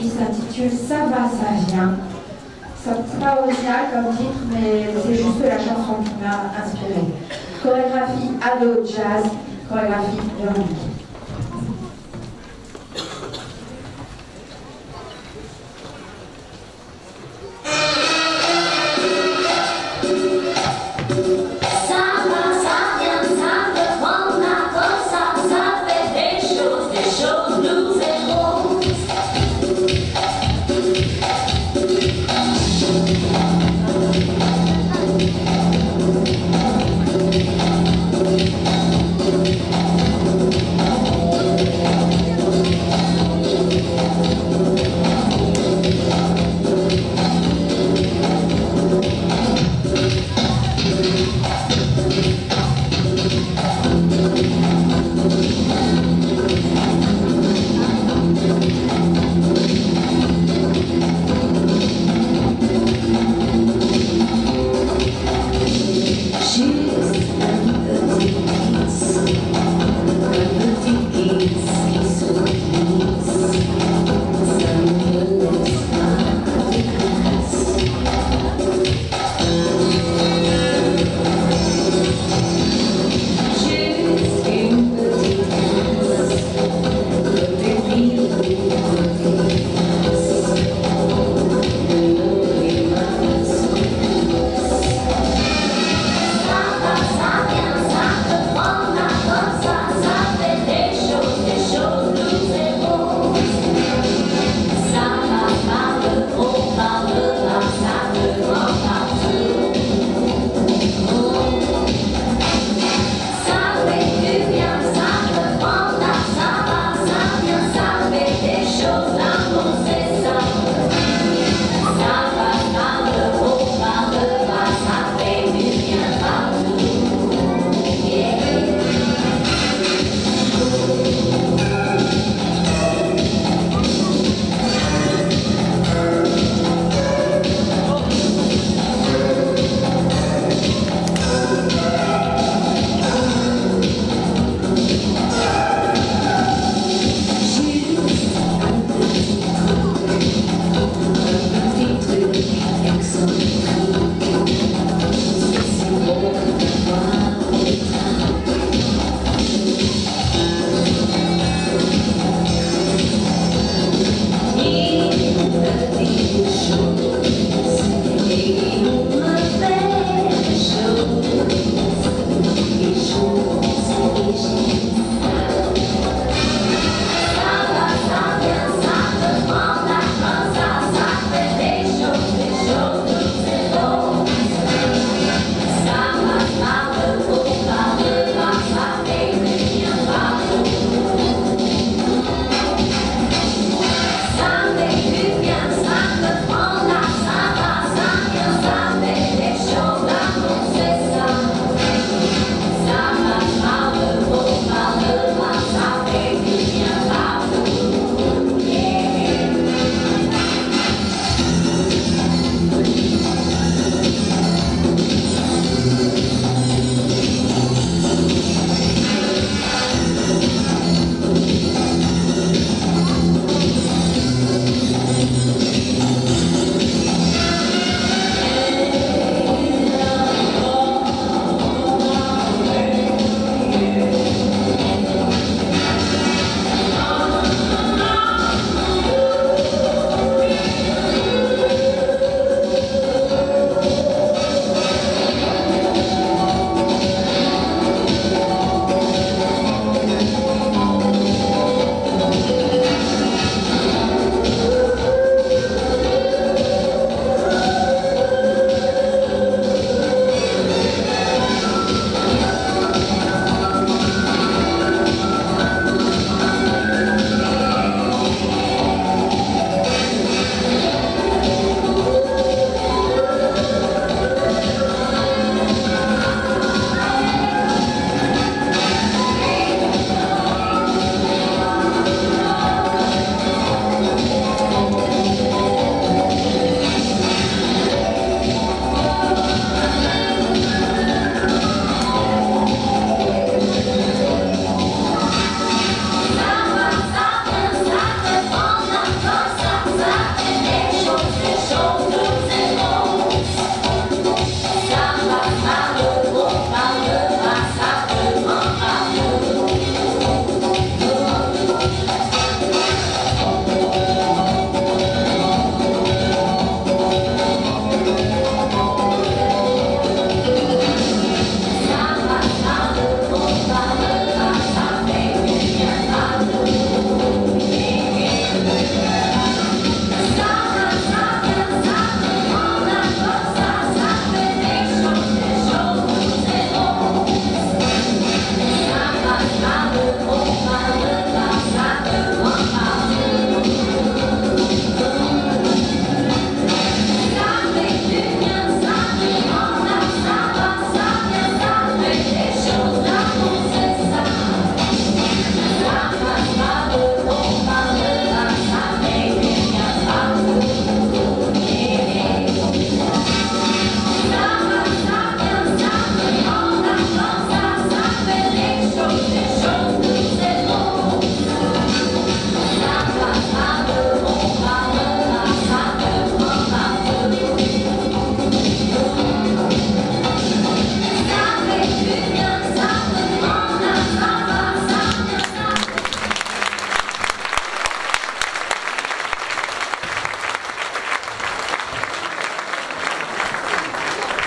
qui s'intitule Ça va, ça vient. C'est pas original comme titre, mais c'est juste la chanson qui m'a inspirée. Chorégraphie ado jazz, chorégraphie de